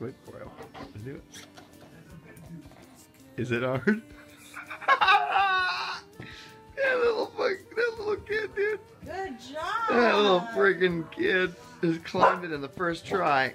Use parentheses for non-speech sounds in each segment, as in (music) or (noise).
Wait for it. Let's do it. Is it hard? (laughs) that little fuck, that little kid, dude. Good job. That little friggin' kid has climbed it in the first try.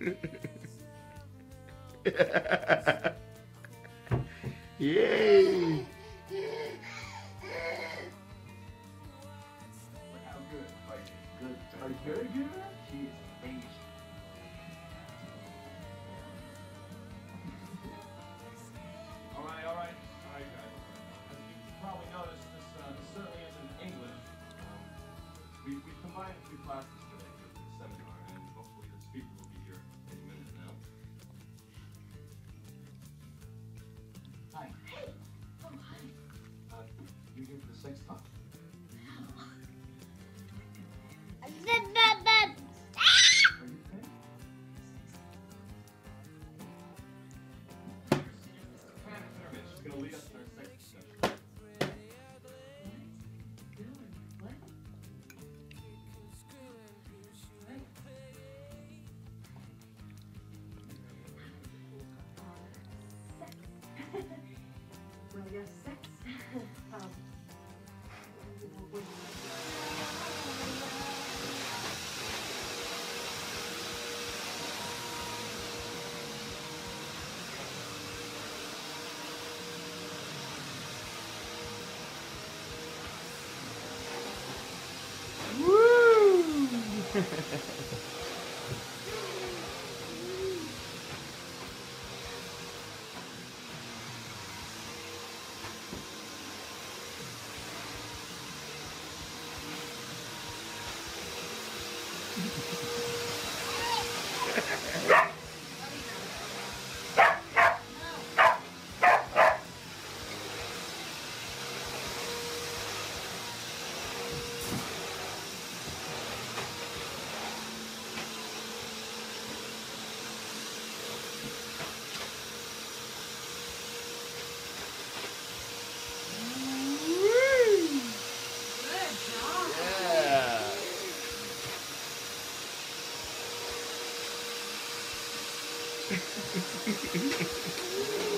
you probably noticed, this, uh, this certainly isn't English. Um, we, we combined two classes sex discussion. Well, sex. Um, would- Good job. フフフフ。